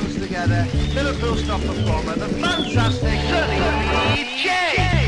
hands together. Liverpool stop performer, the fantastic Sonny DJ!